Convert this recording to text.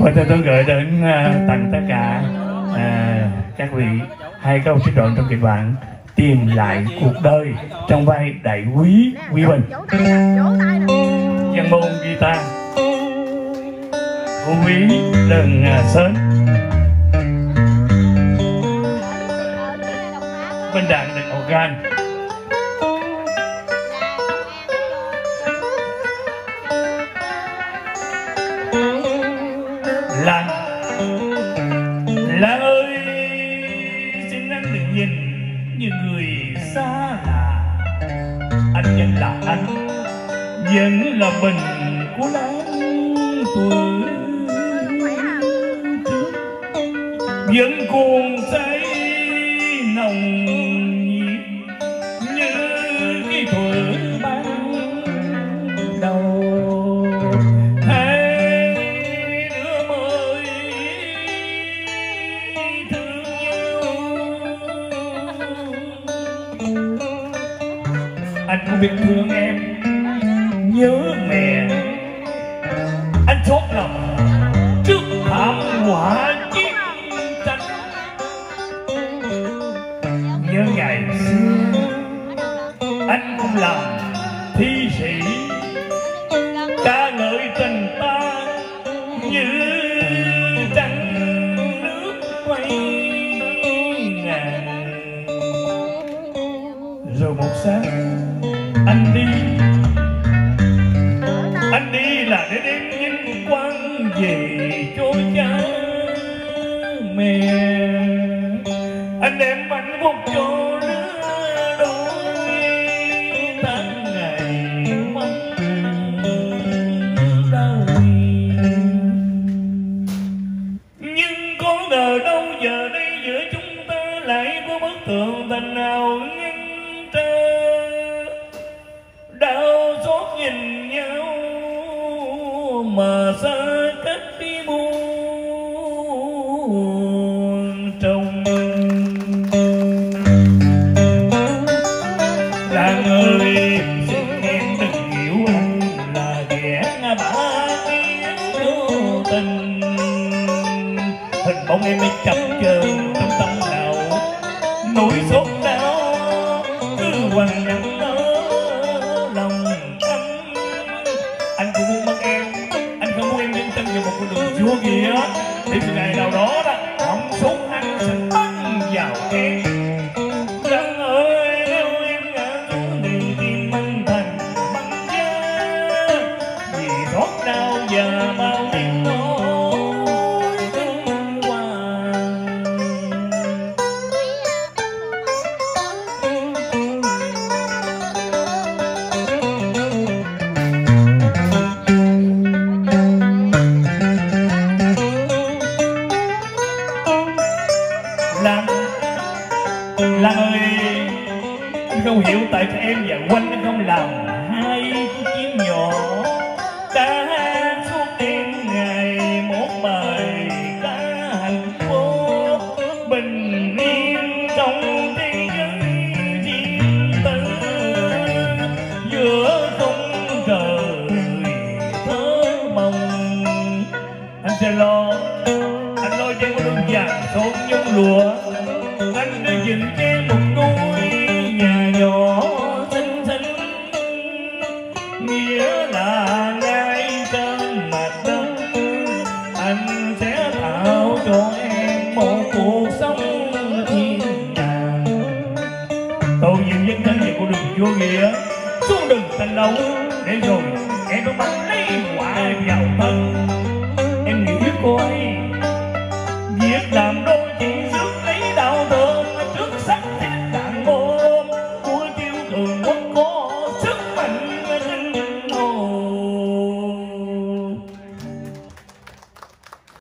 và tôi tôi gửi đến uh, tặng tất cả uh, các vị hai câu trích đoạn trong kịch bản tìm lại cuộc đời trong vai đại quý quý bình. Dân môn guitar. Của quý đừng ờ, sớm bên đàn đừng organ Lan. Lan ơi, Xin anh đừng nhìn như người xa lạ. Anh vẫn là anh, Vẫn là mình của nắng tuổi. Vẫn cuồng say nồng. Anh cũng biết thương em. Nhớ mẹ. Anh chốt lòng Trước thảm họa chiến tranh. Nhớ ngày xưa, Anh cũng làm thi sĩ. Ca ngợi tình ta như trăng nước quay ngàn rồi một sáng anh đi. Anh đi là để đem vinh quang về cho cha mẹ. Anh đem hạnh phúc cho ơi xin em đừng hiểu anh là kẻ bả tiếng vô tình. Hình bóng em ấy chập chờn trong tâm nào. Nỗi xót đau cứ quằn nhằn ở lòng anh. Anh cũng muốn mất em, Anh không muốn em dấn chân vào một con đường chúa kia đến ngày nào đó đó không súng anh sẽ bắn vào em. Và bao niềm nỗi kinh hoàng Lan Lan ơi, không hiểu tại sao em và Quanh không làm hai chiếc nhỏ. Anh đã dựng em một ngôi nhà nhỏ xinh xinh nghĩa là ngay trên mặt đất, anh sẽ tạo cho em một cuộc sống thiên đàng. Tôi nhìn dân thân về của đường vô nghĩa, xuống đường thành lâu, để rồi em có bắt lấy quả vào thân.